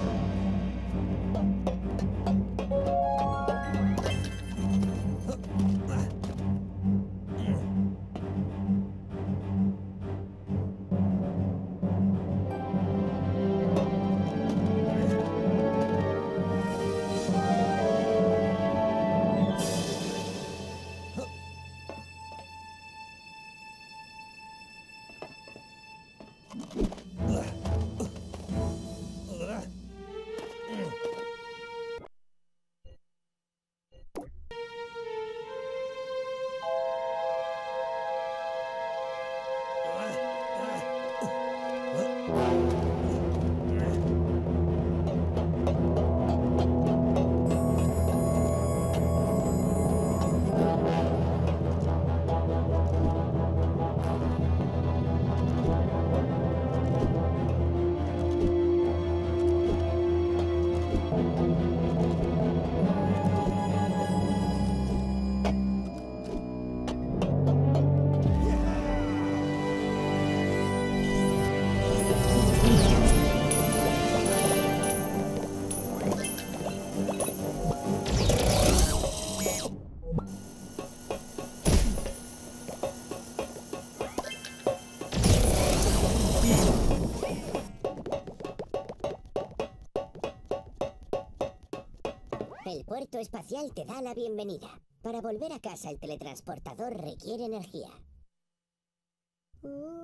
Amen. El puerto espacial te da la bienvenida. Para volver a casa el teletransportador requiere energía. Uh.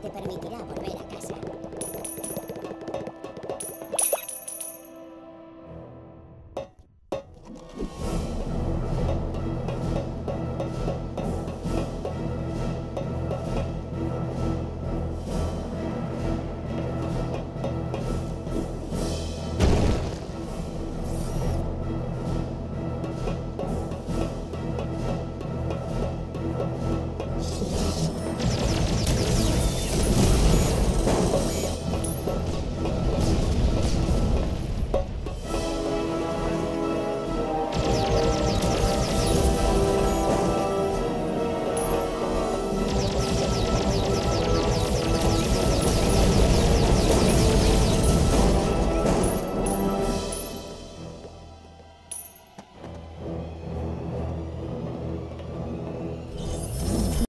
te permitirá volver a